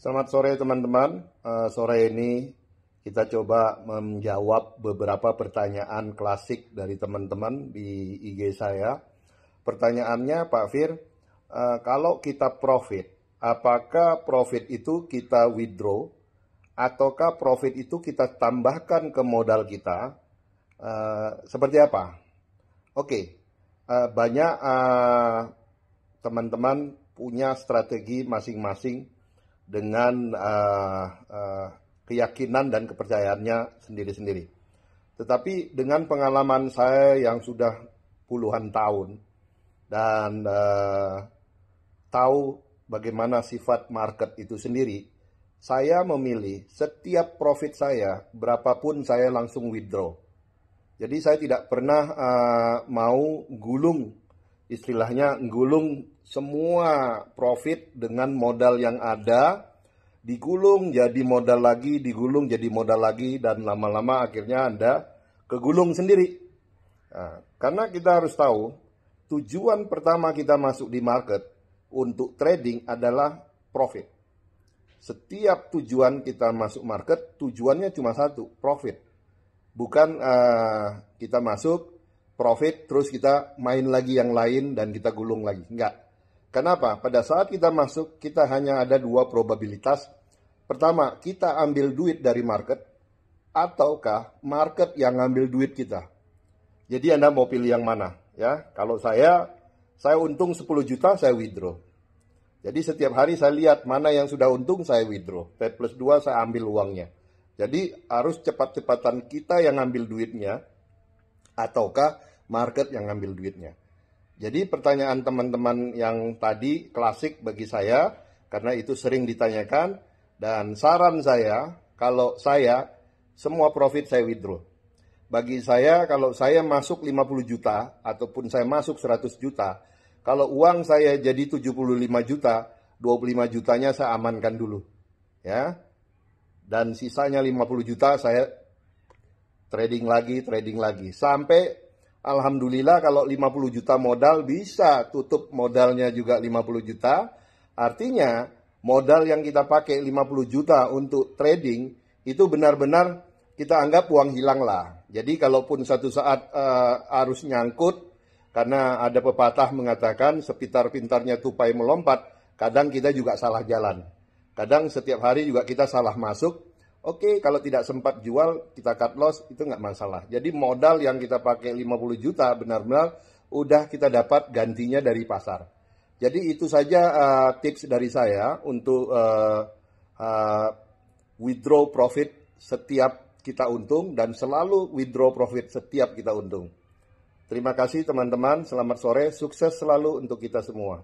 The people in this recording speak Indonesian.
Selamat sore teman-teman. Uh, sore ini kita coba menjawab beberapa pertanyaan klasik dari teman-teman di IG saya. Pertanyaannya Pak Fir, uh, kalau kita profit, apakah profit itu kita withdraw ataukah profit itu kita tambahkan ke modal kita? Uh, seperti apa? Oke, okay. uh, banyak teman-teman punya strategi masing-masing dengan uh, uh, keyakinan dan kepercayaannya sendiri-sendiri. Tetapi dengan pengalaman saya yang sudah puluhan tahun dan uh, tahu bagaimana sifat market itu sendiri, saya memilih setiap profit saya berapapun saya langsung withdraw. Jadi saya tidak pernah uh, mau gulung istilahnya gulung semua profit dengan modal yang ada digulung jadi modal lagi, digulung jadi modal lagi dan lama-lama akhirnya Anda kegulung sendiri. Nah, karena kita harus tahu tujuan pertama kita masuk di market untuk trading adalah profit. Setiap tujuan kita masuk market tujuannya cuma satu, profit. Bukan uh, kita masuk profit, terus kita main lagi yang lain dan kita gulung lagi. Enggak. Kenapa? Pada saat kita masuk, kita hanya ada dua probabilitas. Pertama, kita ambil duit dari market, ataukah market yang ngambil duit kita. Jadi Anda mau pilih yang mana? Ya, kalau saya, saya untung 10 juta, saya withdraw. Jadi setiap hari saya lihat mana yang sudah untung, saya withdraw. T plus 2 saya ambil uangnya. Jadi harus cepat-cepatan kita yang ngambil duitnya, ataukah market yang ngambil duitnya. Jadi pertanyaan teman-teman yang tadi klasik bagi saya karena itu sering ditanyakan dan saran saya kalau saya semua profit saya withdraw. Bagi saya kalau saya masuk 50 juta ataupun saya masuk 100 juta, kalau uang saya jadi 75 juta, 25 jutanya saya amankan dulu. Ya. Dan sisanya 50 juta saya trading lagi, trading lagi sampai Alhamdulillah kalau 50 juta modal bisa tutup modalnya juga 50 juta. Artinya modal yang kita pakai 50 juta untuk trading itu benar-benar kita anggap uang hilang lah. Jadi kalaupun satu saat uh, arus nyangkut karena ada pepatah mengatakan sepitar pintarnya tupai melompat, kadang kita juga salah jalan. Kadang setiap hari juga kita salah masuk, Oke, kalau tidak sempat jual, kita cut loss, itu nggak masalah. Jadi modal yang kita pakai 50 juta benar-benar udah kita dapat gantinya dari pasar. Jadi itu saja uh, tips dari saya untuk uh, uh, withdraw profit setiap kita untung dan selalu withdraw profit setiap kita untung. Terima kasih teman-teman, selamat sore, sukses selalu untuk kita semua.